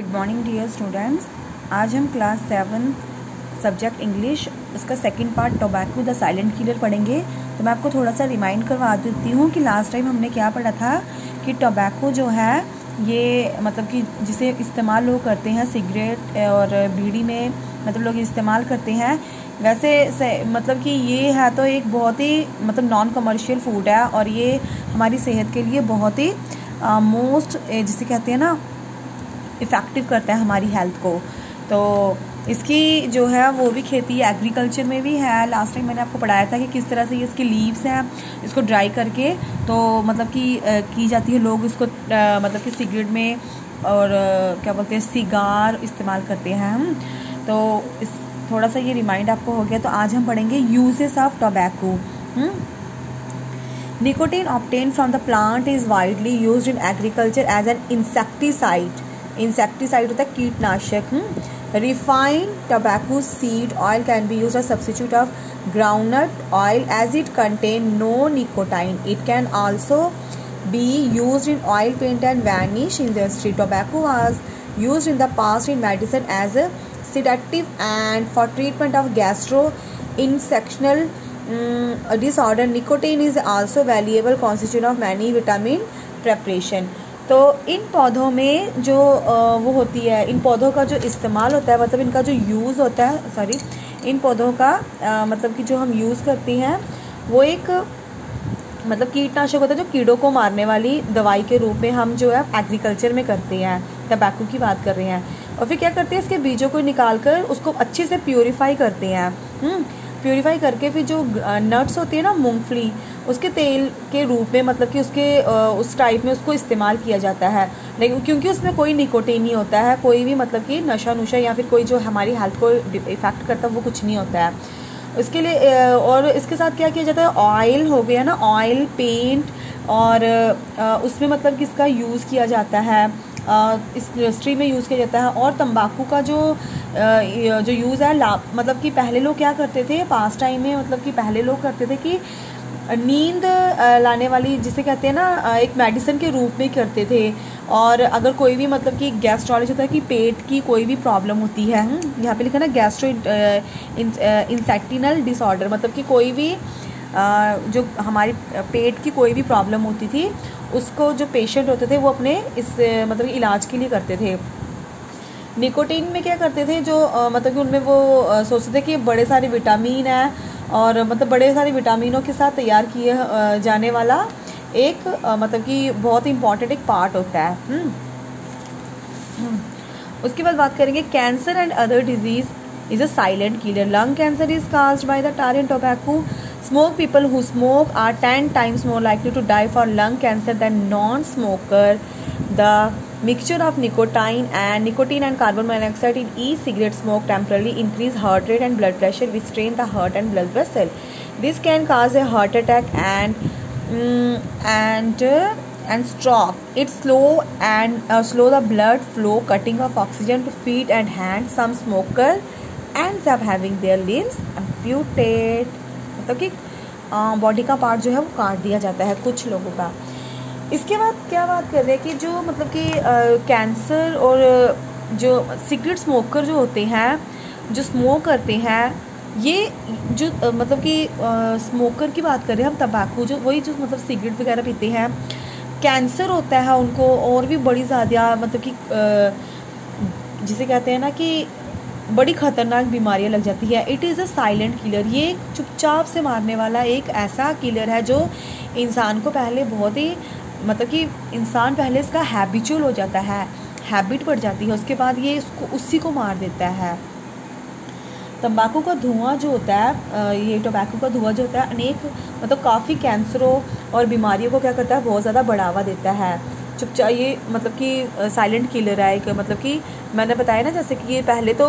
Good morning dear students आज हम class seven subject English उसका second part tobacco the silent killer पढ़ेंगे। तो मैं आपको थोड़ा सा रिमाइंड करवा देती हूँ कि लास्ट टाइम हमने क्या पढ़ा था कि टोबैको जो है, ये मतलब कि जिसे इस्तेमाल लोग करते हैं सिगरेट और बीड़ी में मतलब लोग इस्तेमाल करते हैं, वैसे से मतलब कि ये है तो एक बहुत ही मतलब नॉन कमर्शियल फ़ूड है और ये हमारी सेहत के लिए बहुत ही मोस्ट जिसे कहते हैं ना इफ़ेक्टिव करता है हमारी हेल्थ को। तो इसकी जो है, वो भी खेती एग्रीकल्चर में भी है। लास्ट टाइम मैंने आपको पढ़ाया था कि किस तरह से ये इसकी लीव्स हैं, इसको ड्राई करके तो मतलब कि की जाती है, लोग इसको मतलब कि सिगरेट में और क्या बोलते हैं, सिगार इस्तेमाल करते हैं हम। तो इस, थोड़ा सा ये रिमाइंड आपको हो गया। तो आज हम पढ़ेंगे uses of tobacco nicotine obtained from the plant is widely use in agriculture as an insecticide insecticide होता है कीटनाशक refined tobacco seed oil can be use a substitute of groundnut oil as it contain no nicotine it can also be used in oil paint and varnish industry. Tobacco was used in the past in medicine as a sedative and for treatment of gastrointestinal um, disorder. Nicotine is also valuable constituent of many vitamin preparation. तो इन पौधों में जो वो होती है, इन पौधों का जो इस्तेमाल होता है मतलब इनका जो यूज़ होता है, सॉरी, इन पौधों का मतलब कि जो हम यूज़ करती हैं, वो एक मतलब कीटनाशक होता है जो कीड़ों को मारने वाली दवाई के रूप में हम जो है एग्रीकल्चर में करते हैं टबैको की बात कर रहे हैं। और फिर क्या करते हैं, इसके बीजों को निकाल कर उसको अच्छे से प्योरीफाई करते हैं। प्योरीफाई करके फिर जो नट्स होती है ना, मूंगफली, उसके तेल के रूप में मतलब कि उसके उस टाइप में उसको इस्तेमाल किया जाता है। लेकिन क्योंकि उसमें कोई निकोटीन नहीं होता है, कोई भी मतलब कि नशा नुशा या फिर कोई जो हमारी हेल्थ को इफ़ेक्ट करता है, वो कुछ नहीं होता है। इसके लिए और इसके साथ क्या किया जाता है ऑयल हो गया ना ऑयल पेंट और उसमें मतलब कि इसका यूज़ किया जाता है। इस इंडस्ट्री में यूज़ किया जाता है और तंबाकू का जो जो यूज़ है ला मतलब कि पहले लोग क्या करते थे पास टाइम में मतलब कि पहले लोग करते थे कि नींद लाने वाली जिसे कहते हैं ना एक मेडिसिन के रूप में करते थे। और अगर कोई भी मतलब कि गैस्ट्रोलॉजी होता है कि पेट की कोई भी प्रॉब्लम होती है हम्म, यहाँ पे लिखा ना गैस्ट्रो इंसेक्टिनल डिसऑर्डर मतलब कि कोई भी जो हमारी पेट की कोई भी प्रॉब्लम होती थी उसको जो पेशेंट होते थे, वो अपने इस मतलब इलाज के लिए करते थे निकोटीन में क्या करते थे, जो मतलब कि उनमें वो सोचते थे कि बड़े सारे विटामिन है और मतलब बड़े सारे विटामिनों के साथ तैयार किए जाने वाला एक मतलब कि बहुत इंपॉर्टेंट एक पार्ट होता है हम्म। हम्म। उसके बाद बात करेंगे cancer and other disease is a silent killer lung cancer is caused by the tar tobacco Smoke people who smoke are 10 times more likely to die for lung cancer than non smoker. The mixture of nicotine and nicotine and carbon monoxide in e-cigarette smoke temporarily increase heart rate and blood pressure which strain the heart and blood vessel. This can cause a heart attack and um, and uh, and stroke. It slow and uh, slow the blood flow cutting off oxygen to feet and hands some smokers ends up having their limbs amputated मतलब कि body का part जो है वो काट दिया जाता है कुछ लोगों का। इसके बाद क्या बात कर रहे हैं कि जो मतलब कि कैंसर और जो सिगरेट स्मोकर जो होते हैं, जो स्मोक करते हैं, ये जो मतलब कि स्मोकर की बात कर रहे हैं हम तंबाकू जो, वही जो मतलब सिगरेट वगैरह पीते हैं कैंसर होता है उनको और भी बड़ी ज़्यादा मतलब कि जिसे कहते हैं ना कि बड़ी ख़तरनाक बीमारियाँ लग जाती है। It is a silent killer ये एक चुपचाप से मारने वाला एक ऐसा किलर है जो इंसान को पहले बहुत ही मतलब कि इंसान पहले इसका हैबिचुअल हो जाता है। हैबिट पड़ जाती है। उसके बाद ये इसको, उसी को मार देता है। तंबाकू का धुआँ जो होता है ये टोबैको का धुआँ जो होता है, अनेक मतलब काफ़ी कैंसरों और बीमारियों को क्या करता है, बहुत ज़्यादा बढ़ावा देता है। चुपचाप ये मतलब कि साइलेंट किलर है एक मतलब कि मैंने बताया ना जैसे कि ये पहले तो